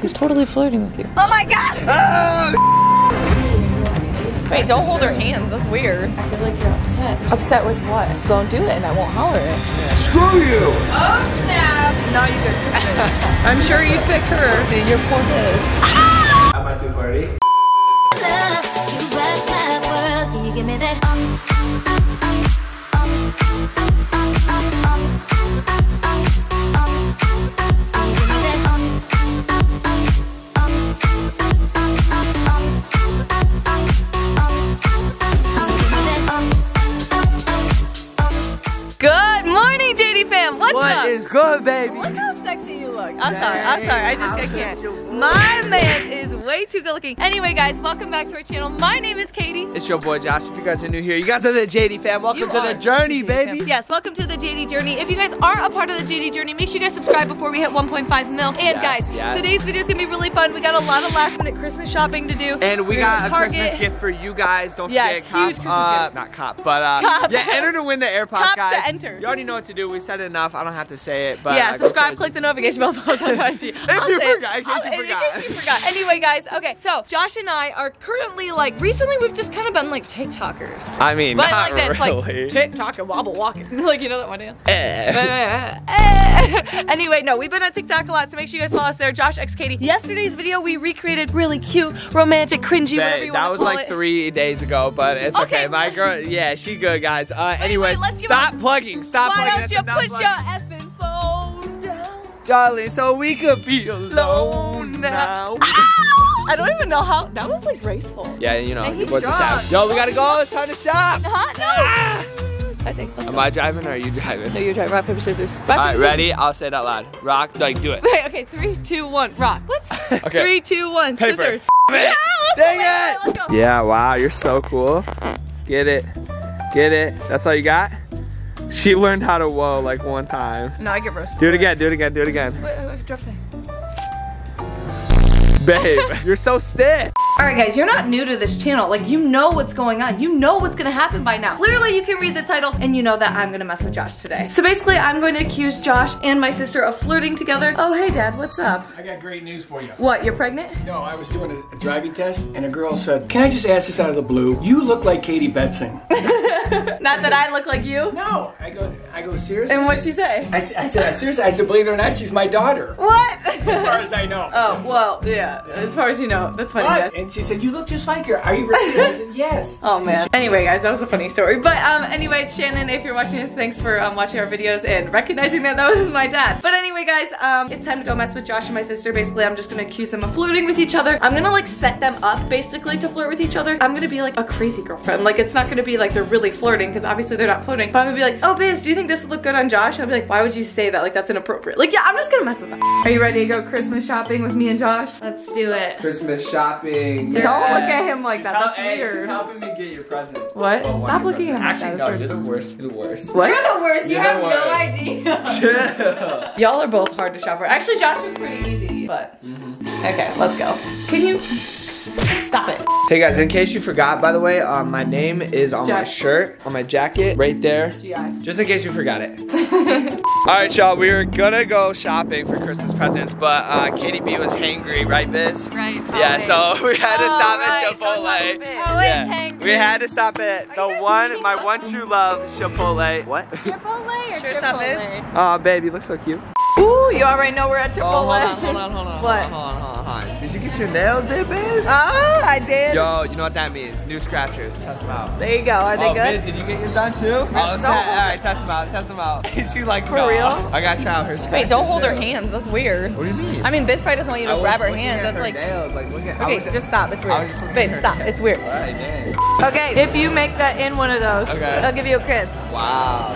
He's totally flirting with you. Oh my god! Wait, don't hold her hands. That's weird. I feel like you're upset. Upset with what? Don't do it and I won't holler at it. Screw you! Oh snap! Now you good. I'm sure you'd pick her. Your poor Biz. Am I too flirty? love. You rock my world. Can you give me that? Good, baby? Look how sexy you look. I'm sorry. I'm sorry. I just I Dang, can't. How could you- My man is way too good looking. Anyway, guys, welcome back to our channel. My name is Katie. It's your boy Josh. If you guys are new here, you guys are the Jatie fam. Welcome You to the journey, the baby. fam. Yes, welcome to the Jatie Journey. If you guys aren't a part of the Jatie Journey, make sure you guys subscribe before we hit 1.5 mil. And Yes, guys, yes. today's video is gonna be really fun. We got a lot of last minute Christmas shopping to do. And we We're got a Target. Christmas gift for you guys. Don't Yes, forget, cop, huge Christmas uh, gift. not cop, but uh, Cop. yeah, enter to win the AirPods, Cop to guys. enter. You already know what to do. We said it enough. I don't have to say it, but yeah, uh, subscribe, click the notification bell, post on IG. If you forgot, in case you forgot. In case you forgot. Anyway, guys, okay, so Josh and I are currently like, recently we've just kind of been like TikTokers. I mean, But not like that, really. like TikTok and wobble walking. like, you know that one dance? Eh. anyway, no, we've been on TikTok a lot, so make sure you guys follow us there. Josh X Katie. Yesterday's video, we recreated really cute, romantic, cringy, whatever Babe, you that want was to call like it. three days ago, but it's okay. Okay. My girl, yeah, she good, guys. Uh, anyway, let's stop plugging. Stop Why plugging. don't you put enough your plugging. effing phone down? darling, so we could be alone now. Ah! I don't even know how. That was like graceful. Yeah, you know, Hey, he's what's strong. sound? Yo, we gotta go. It's time to shop. Huh? No. Ah! I think. Let's Am go. I driving or are you driving? No, you're driving. Rock paper scissors. Rock, All paper, right, scissors. ready? I'll say it out loud. Rock, like, do it. Wait, okay, three, two, one, rock. What? Okay. Three, two, one, Paper. scissors. Damn it. let's Dang go, it. go. Yeah, wow, you're so cool. Get it. Get it. That's all you got? She learned how to whoa like one time. No, I get roasted. Do it again, do it again, do it again. Wait, wait, wait, drop something. Babe, you're so stiff. All right, guys, you're not new to this channel. Like, you know what's going on. You know what's gonna happen by now. Clearly, you can read the title and you know that I'm gonna mess with Josh today. So basically, I'm going to accuse Josh and my sister of flirting together. Oh, hey, Dad, what's up? I got great news for you. What, you're pregnant? No, I was doing a, a driving test, and a girl said, Can I just ask this out of the blue? You look like Katie Betzing. Not that I look like you. no. I go, I go, seriously? And what'd she say? I said, seriously, I said, believe it or not, she's my daughter. What? As far as I know. oh, well, yeah. As far as you know, that's funny, guys. What? And she said, you look just like her. Are you ready? I said, yes. Oh man. Anyway, guys, that was a funny story. But um, anyway, Shannon, if you're watching this, thanks for um, watching our videos and recognizing that that was my dad. But anyway, guys, um, it's time to go mess with Josh and my sister. Basically, I'm just gonna accuse them of flirting with each other. I'm gonna like set them up basically to flirt with each other. I'm gonna be like a crazy girlfriend. Like it's not gonna be like they're really flirting because obviously they're not flirting. But I'm gonna be like, oh, Biz, do you think this would look good on Josh? I'll be like, why would you say that? Like that's inappropriate. Like yeah, I'm just gonna mess with them. Are you ready to go Christmas shopping with me and Josh? Let's do it. Christmas shopping. Don't look at him like She's that. That's hey, weird. She's helping me get your present. What? Well, Stop of your looking at me like. Actually, that. no, you're the worst. You're the worst. What? You're the worst. You You're have the no idea. Chill. Y'all are both hard to shop for. Actually, Josh was pretty easy, but mm-hmm. okay, let's go. Can you stop it? Hey guys, in case you forgot, by the way, um, my name is on my shirt, on my jacket, right there. GI. Just in case you forgot it. All right, y'all, we were gonna go shopping for Christmas presents, but uh, Katie B was hangry, right, Biz? Right. Yeah, so we had to Oh, stop right, at don't Chipotle. to. Always Yeah, hangry. we had to stop at the Are you one, my up? one true love, Chipotle. What? Chipotle or Sure. Chipotle? Oh, babe, you look so cute. Ooh, you already know we're at Chipotle. Oh, hold on, hold on, hold on. What? Hold on, hold on, hold on. Did you get your nails there, babe? Oh, I did. Yo, you know what that means? New scratchers. Test them out. There you go. Are they oh, good? Biz, did you get yours done too? Oh, it's Don't All right, test them out. Test them out. She's like, For no. real? I got you out her scratchers. Wait, don't hold her hands. That's weird. What do you mean? I mean, Biz probably doesn't want you to was grab her hands. at That's her like. nails. Like, look at. I Okay, was just stop. It's weird. was just Babe, her stop. It's weird. Alright, dang. Okay, if you make that in one of those, Okay. I'll give you a kiss. Wow.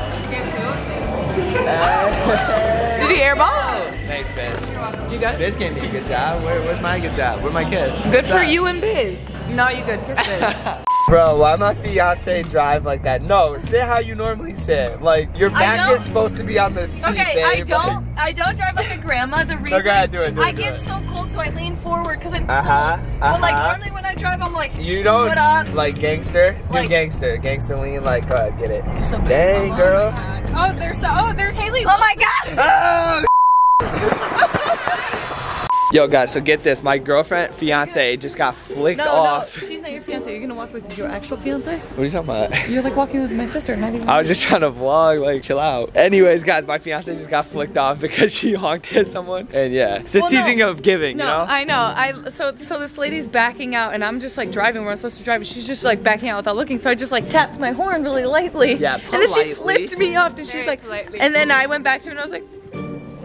Did he airball? Thanks, Biz. You good? Biz gave me a good job. Where, where's my good job? Where's my kiss? Good What's for up? you and Biz. No, you good. Kiss Biz. Bro, why my fiance drive like that? No, sit how you normally sit. Like your back is supposed to be on the seat. Okay, I don't. I don't drive like a grandma. The reason Okay, do it, do it, I get it. so cold, so I lean forward because I'm cold. Uh-huh, But like uh-huh. normally when I drive, I'm like, You don't up? like gangster. Do Like- gangster, gangster lean. Like, go ahead, get it. so big, Dang, mama. girl. Oh, there's so. Oh, there's Haley. Oh my god. Oh, Yo, guys, so get this. My girlfriend, fiance, just got flicked No, off. no, she's not your fiance. You're gonna walk with your actual fiance? What are you talking about? You're like walking with my sister, not even. I was just trying to vlog, like, chill out. Anyways, guys, my fiance just got flicked off because she honked at someone. And yeah, it's a Well, no. season of giving, No, you know? I know. I so so this lady's backing out, and I'm just like driving where I'm supposed to drive, and she's just like backing out without looking. So I just like tapped my horn really lightly. Yeah, politely. And then she flipped me off, and she's like, and then I went back to her, and I was like,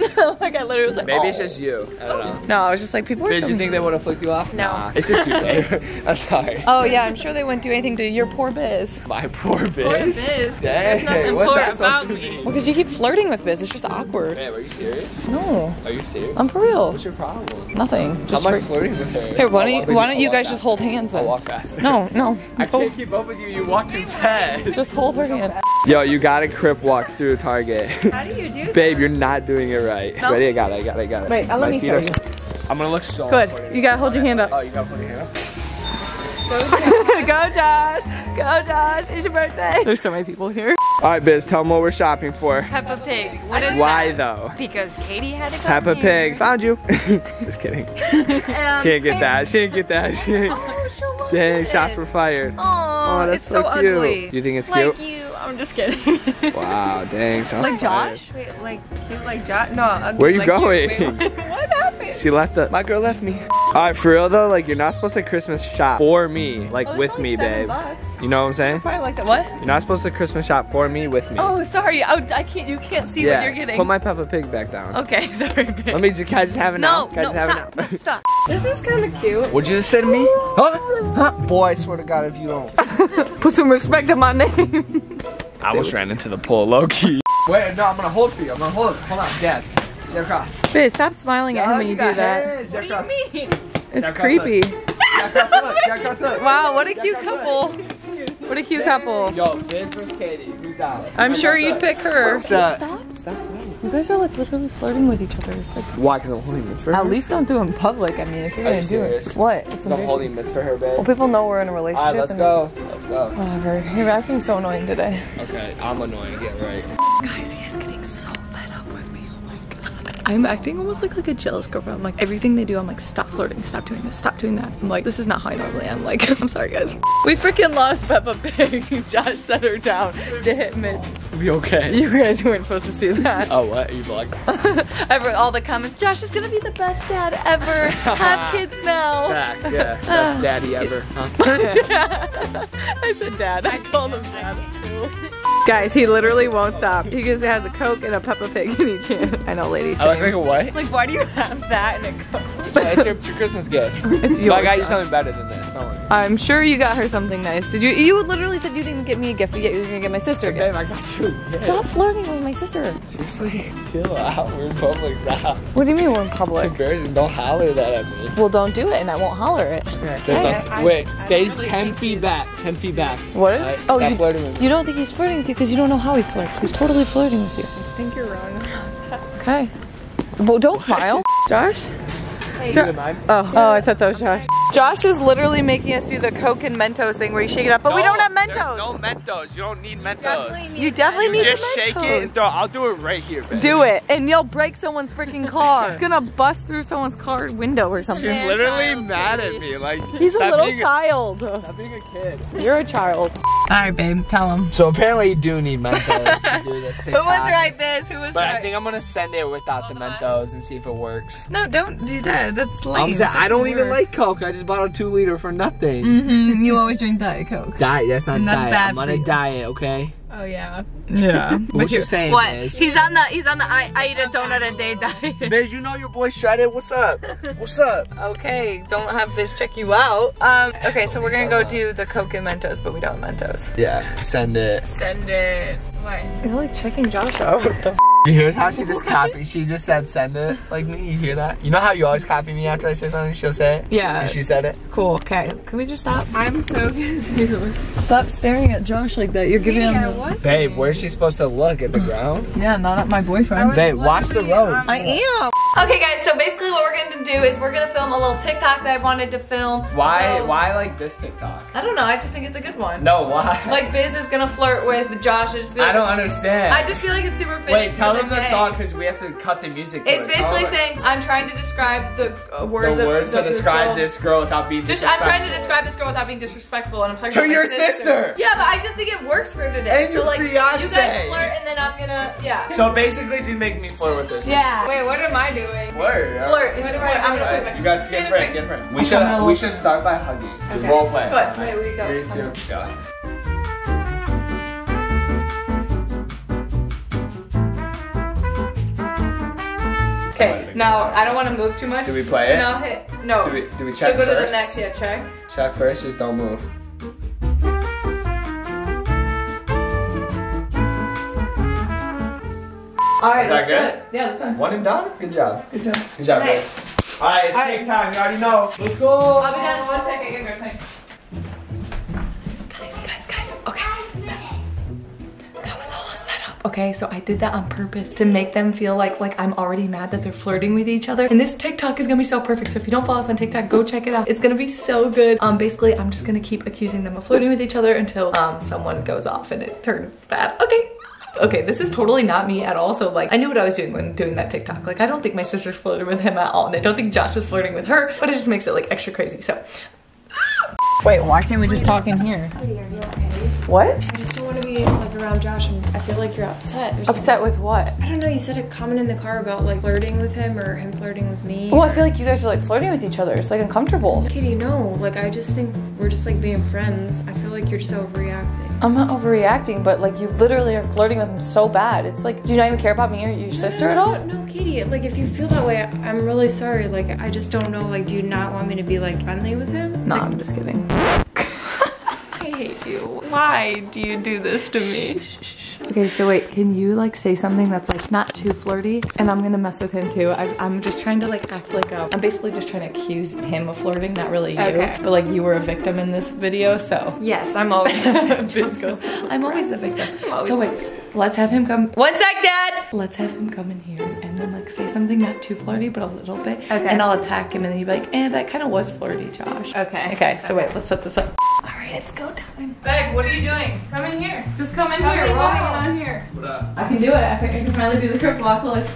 like I literally was like, Maybe it's "Oh." just you. I don't know. No, I was just like, people are Did so you think they would have flicked you off? No. Nah, it's just you, babe. I'm sorry. Oh yeah, I'm sure they wouldn't do anything to your poor Biz. My poor Biz. Poor Biz. Dang, nothing what's poor that supposed about to me. mean? Well, because you keep flirting with Biz, it's just awkward. Babe, are you serious? No, Are you serious? I'm for real. What's your problem? Nothing. How Just am I flirting with her? Here, why don't you, why don't you guys walk just hold hands I'll then? walk faster. No, no. I Go- can't keep up with you. You walk too fast. Just hold her hand. Yo, you gotta crip walk through Target. How do you do that? Babe, you're not doing it right. No. Ready? I got it. I got it. I got it. Wait, uh, let me feet show are- you. I'm gonna look so Good. You gotta hold your hand up. Oh, you gotta put your hand up. Go, Josh. Go, Josh. It's your birthday. There's so many people here. All right, Biz, tell them what we're shopping for. Peppa Pig. What is Why that? though? Because Katie had to come Peppa here. Pig. Found you. Just kidding. She didn't get that. She didn't get that. She didn't. Oh, she'll love Dang, shots were fired. Aw, Oh, that's it's so, cute. ugly. You think it's like cute? you. I'm just kidding. Wow, dang. shots like. Josh? Wait, like cute like Josh? No. Where are you like going? Wait, what happened? She left the. My girl left me. All right, for real though, like you're not supposed to Christmas shop for me, like Oh, with me, babe. You know what I'm saying? Probably like that. What? You're not supposed to Christmas shop for me, with me. Oh, sorry. I, I can't. You can't see yeah. what you're getting. Put my Peppa Pig back down. okay, sorry. Babe. Let me just, can I just have it now? No, I no, just have stop, it now? no, stop. This is kind of cute. Would you just say to me? Huh? Huh? Boy, I swear to God, if you don't. Put some respect on my name. I almost ran into the pole, low key. Wait, no, I'm gonna hold for you. I'm gonna hold. Hold on, Dad. Jab across. Babe, stop smiling at him when you do that. What do you mean? It's Jab creepy. Jab across, look. Jab across, look. Wow, what a Jab cute couple. What a cute couple. Yo, Biz versus Katie. Who's down? I'm sure you'd pick her. Stop. Stop. You guys are like literally flirting with each other. It's like Why? Because I'm holding this for her? at least don't do it in public. I mean, if you're Are gonna you do it, what? It's I'm embarrassing. holding mitts for her, babe. Well, people know we're in a relationship. Alright, let's go. Let's go. Whatever. You're acting so annoying today. Okay, I'm annoying. Get right. Guys, he I'm acting almost like like a jealous girlfriend. I'm like everything they do, I'm like, stop flirting, stop doing this, stop doing that. I'm like, this is not how I normally am. Like, I'm sorry guys. We freaking lost Peppa Pig. Josh set her down to hit mitts. Be okay. You guys weren't supposed to see that. Oh, what? Are you vlogging? I wrote all the comments. Josh is gonna be the best dad ever. Have kids now. Facts, yeah. Best daddy ever. Huh? I said dad. I called him dad. Guys, he literally won't stop. He just has a Coke and a Peppa Pig in each hand. I know, ladies. I look like a what? Like, why do you have that in a Coke? Yeah, it's, your, it's your Christmas gift. It's But. I got you something better than this. Don't worry. I'm sure you got her something nice. Did you? You literally said you didn't get me a gift. yet You were gonna get my sister a Babe, gift. I got you. Yeah. Stop flirting with my sister. Seriously, chill out. We're in public. Stop. What do you mean we're in It's public? embarrassing. Don't holler that at me. Well, don't do it, and I won't holler it. There's a- wait, stay 10 feet back. 10 feet back. What? Alright, oh, stop you, flirting with me. you don't think he's flirting with you because you don't know how he flirts. He's totally flirting with you. I think you're wrong. Okay. Well, don't smile. Josh? Oh, oh, I thought that was Josh. Josh is literally making us do the Coke and Mentos thing where you shake it up, but we don't have Mentos. There's no Mentos. You don't need Mentos. you definitely need Just the shake it and throw. I'll do it right here, babe. Do it, and you'll break someone's freaking car. It's gonna bust through someone's car window or something. She's literally mad at me. Like He's a little being child. Stop being a kid. You're a child. All right, babe, tell him. So apparently you do need Mentos to do this Who was right, Biz? Who was right? But I think I'm gonna send it without the Mentos and see if it works. no, don't do that. That's lame. I'm saying, I don't even like Coke. I just bought a two liter for nothing. Mm-hmm. You always drink Diet Coke. Diet. That's not And that's diet. bad I'm on a you. diet. Okay. Oh yeah. Yeah. What you saying, What? Biz? He's on the he's on the I, I eat a donut a day diet. Biz, you know your boy shredded. What's up? What's up? Okay, don't have this check you out. Um, okay, so we're gonna go do the Coke and Mentos, but we don't have Mentos. Yeah. Send it. Send it. What? You're like checking Josh out. What the You hear how she just copied? She just said send it like me. You hear that? You know how you always copy me after I say something? She'll say it. Yeah. And she said it. Cool. Okay, can we just stop? I'm so confused. Stop staring at Josh like that. You're giving Yeah, him. what? Babe, where's she supposed to look? At the ground? Yeah, not at my boyfriend. Babe, watch the road. I am. Okay guys, so basically what we're gonna do is we're gonna film a little TikTok that I wanted to film. Why? So- Why like this TikTok? I don't know, I just think it's a good one. No, why? Like Biz is gonna flirt with Josh. I just feel I like don't understand. I just feel like it's super fitting Wait, tell them the day. song because we have to cut the music. It's it. basically them saying I'm trying to describe the uh, words the words of to describe girl. this girl without being. Just I'm trying to describe this girl without being disrespectful, and I'm talking To your sister. Yeah, but I just think it works for today. And so your like you guys flirt, and then I'm gonna yeah. So basically, she's making me flirt with this. yeah. Wait, what am I doing? Flirt. yeah. Flirt. It's What just am I flirt. I'm gonna doing? put my You guys stand get in friend, get friend. We should we little should start by huggies. Okay. Role play. Good. Wait, we go. Three, two, go. Okay. Now I don't want to move too much. Do we play so it? Now hit no. Do we do we so check go to the next. Yeah, check. Check first. Just don't move. All right. Is that that's good? Yeah, that's fine. One and done. Good job. Good job. Good job, Nice. guys. All right, it's All right. cake time. You already know. Let's go. I'll be done in one second. Give me a second. Guys, guys, guys. Okay. That, that was all a setup. Okay, so I did that on purpose to make them feel like like I'm already mad that they're flirting with each other. And this TikTok is gonna be so perfect. So if you don't follow us on TikTok, go check it out. It's gonna be so good. Um, basically, I'm just gonna keep accusing them of flirting with each other until um someone goes off and it turns bad. Okay. Okay, this is totally not me at all. So like, I knew what I was doing when doing that TikTok. Like, I don't think my sister's flirting with him at all, and I don't think Josh is flirting with her. But it just makes it like extra crazy. So Wait, why can't we just talk in here? Are you okay? what? I just don't want to be like around Josh and I feel like you're upset. Or Upset with what? I don't know, you said a comment in the car about like flirting with him or him flirting with me. Well, I feel like you guys are like flirting with each other. It's like uncomfortable. Katie, no. Like I just think we're just like being friends. I feel like you're just overreacting. I'm not overreacting, but like you literally are flirting with him so bad. It's like, do you not even care about me or your sister at all? No, Katie, like if you feel that way, I'm really sorry. Like I just don't know, like do you not want me to be like friendly with him? No, Like, I'm just kidding. You. Why do you do this to me? Okay, so wait, can you like say something that's like not too flirty? And I'm gonna mess with him too. I, I'm just trying to like act like a, I'm basically just trying to accuse him of flirting, not really you. Okay. But like you were a victim in this video, so. Yes, I'm always Biz goes, I'm always the victim. So wait, let's have him come. One sec, Dad. Let's have him come in here and then like say something not too flirty, but a little bit. Okay. And I'll attack him, and then you'd be like, "And that kind of was flirty, Josh." Okay. Okay. So wait, let's set this up. All right, it's go time. Meg, what are you doing? Come in here. Just come in here. We're all hanging on here. What up? I can do it. I can, I can finally do the crip walk. Like, is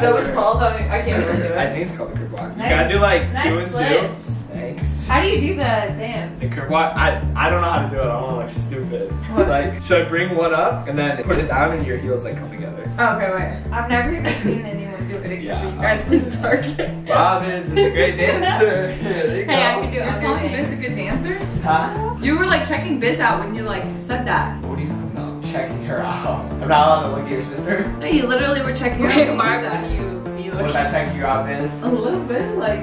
that what it's called? I mean, I can't really do it. I think it's called the crip walk. You Nice- gotta do like nice two and slips. two. Thanks. How do you do the dance? The crib walk. I I don't know how to do it. I want to look stupid. It's like should I bring one up and then put it down and your heels like come together? Oh, okay, wait. I've never even seen anyone do it except Yeah. you guys uh, from Target. Bob is, is a great dancer. you go. Hey, I can do You're other calling Biz a good dancer? Huh? You were like checking Biz out when you like said that. What do you know? Checking her out. I'm not allowed to look at your sister. No, you literally were checking her out. Why you you Was I checking you out, Biz? A little bit, like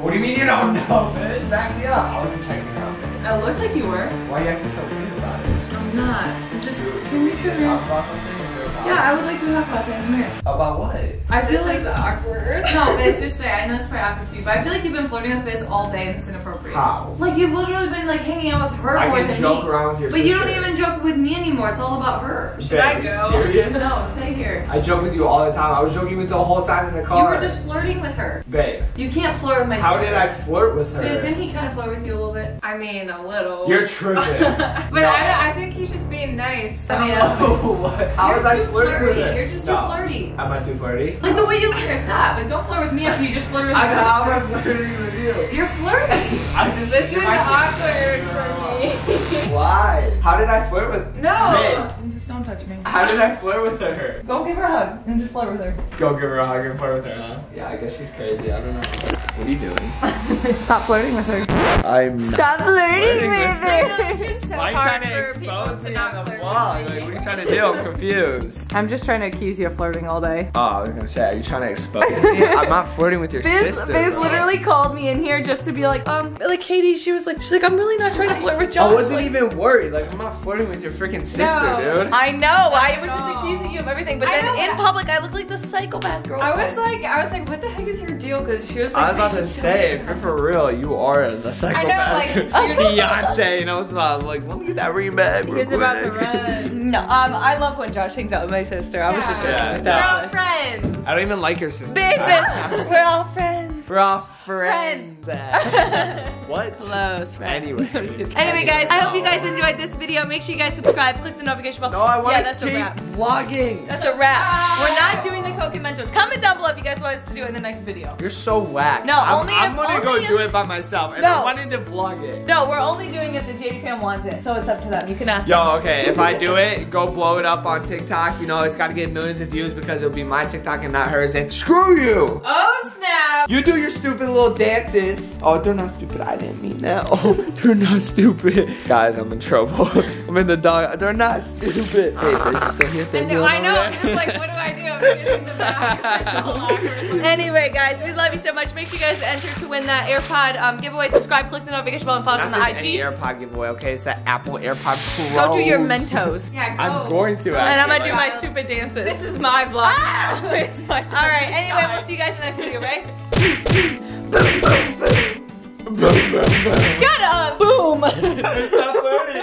What do you mean you don't know, Biz? Back me up. I wasn't checking her out, Biz. I looked like you were. Why are you acting so weird about it? I'm not. Just can we You come gonna here? talk about something? Yeah, I would like to talk about in Come here. About what? I feel This like is awkward. no, Biz, just say. I know it's probably awkward for you, but I feel like you've been flirting with Biz all day and it's inappropriate. How? Like you've literally been like hanging out with her I more can than joke me. around with your but sister. you don't even joke with me anymore. It's all about her. Should I go? Serious? No, stay here. I joke with you all the time. I was joking with you the whole time in the car. You car. were just flirting with her. Babe, You can't flirt with my how sister. did I flirt with her? Biz, didn't he kind of flirt with you a little bit? I mean, a little. You're tripping. but No. I, don't- I think he's just being nice. I mean, Oh, what? How You're was I too flirting flirty. with her? You're just too No. flirty. Am I too flirty? Like the way you look at her, stop. Like don't flirt with me after you just flirted with I'm how am I flirting with you? You're flirting. I'm just this is if I can- awkward for me. Why? How did I flirt with No. Babe, Just don't touch me. how did I flirt with her? Go give her a hug and just flirt with her. Go give her a hug and flirt with her, huh? Yeah, I guess she's crazy. I don't know. What are you doing? Stop flirting with her. I'm not. Stop flirting with It's her. just so Why are you trying to expose to me on the flirt vlog? Like, me. what are you trying to do? I'm confused. I'm just trying to accuse you of flirting all day. Oh, I was gonna say, are you trying to expose me? I'm not flirting with your Biz, sister. Biz bro. literally called me in here just to be like, um, like Katie, she was like, she's like, I'm really not trying to flirt with Josh. I wasn't like, even worried. Like, I'm not flirting with your freaking sister, No. dude. I I know. I, I was just accusing you of everything, but I then in but- public, I look like the psychopath girl. I was like, I was like, what the heck is your deal? Because she was like, I was about to say, if you're for real, you are the psychopath. like, you- Beyonce, you know, it's about like, let me get that ring back. real He's about to run. no, um, I love when Josh hangs out with my sister. I was just joking Yeah. We're all that. friends. I don't even like your sister. Business. We're all friends. We're all friends. what? Close friends. Anyway. Anyway, guys, I hope you guys enjoyed this video. Make sure you guys subscribe, click the notification bell. No, I want yeah, to that's a keep wrap. vlogging. That's a wrap. We're not doing the Coke and Mentos. Comment down below if you guys want us to do it in the next video. You're so whack. No, I'm, only I'm if- gonna go only do it by myself, and No. I wanted to vlog it. No, we're only doing it if the Jatie fam wants it. So it's up to them. You can ask them. Yo, okay, if I do it, go blow it up on TikTok. You know, it's gotta get millions of views because it'll be my TikTok and not hers. And screw you! Oh snap! You do your stupid little dances. Oh, they're not stupid. I didn't mean that. Oh, they're not stupid. Guys, I'm in trouble. I'm in the dog. They're not stupid. Hey, is she still here? I They're know, doing I know. I'm just like, what do I do? I'm getting the back. Anyway, guys, we love you so much. Make sure you guys enter to win that AirPod um, giveaway. Subscribe, click the notification bell, and follow us Not on just the any IG. AirPod giveaway, okay? It's the Apple AirPod Pro. Go do your Mentos. yeah, go. I'm going to. And I'm gonna do my stupid dances. This is my vlog. Ah! it's my time All right. Anyway, shine. we'll see you guys in the next video, right? Boom, boom, boom. Shut up. Boom. it's not funny.